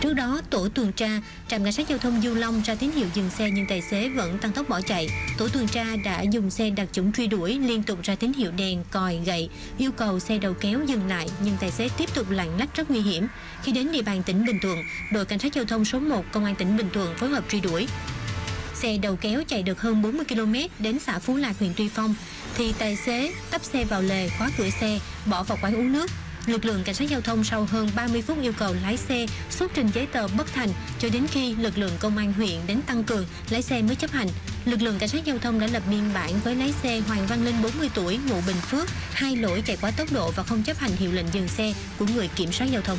Trước đó, tổ tuần tra, trạm cảnh sát giao thông Du Long ra tín hiệu dừng xe nhưng tài xế vẫn tăng tốc bỏ chạy. Tổ tuần tra đã dùng xe đặc chủng truy đuổi, liên tục ra tín hiệu đèn, còi, gậy, yêu cầu xe đầu kéo dừng lại nhưng tài xế tiếp tục lạng lách rất nguy hiểm. Khi đến địa bàn tỉnh Bình Thuận, đội cảnh sát giao thông số 1 công an tỉnh Bình Thuận phối hợp truy đuổi. Xe đầu kéo chạy được hơn 40 km đến xã Phú Lạc huyện Tuy Phong thì tài xế tấp xe vào lề, khóa cửa xe, bỏ vào quán uống nước. Lực lượng cảnh sát giao thông sau hơn 30 phút yêu cầu lái xe xuất trình giấy tờ bất thành cho đến khi lực lượng công an huyện đến tăng cường, lái xe mới chấp hành. Lực lượng cảnh sát giao thông đã lập biên bản với lái xe Hoàng Văn Linh 40 tuổi, ngụ Bình Phước, hai lỗi chạy quá tốc độ và không chấp hành hiệu lệnh dừng xe của người kiểm soát giao thông.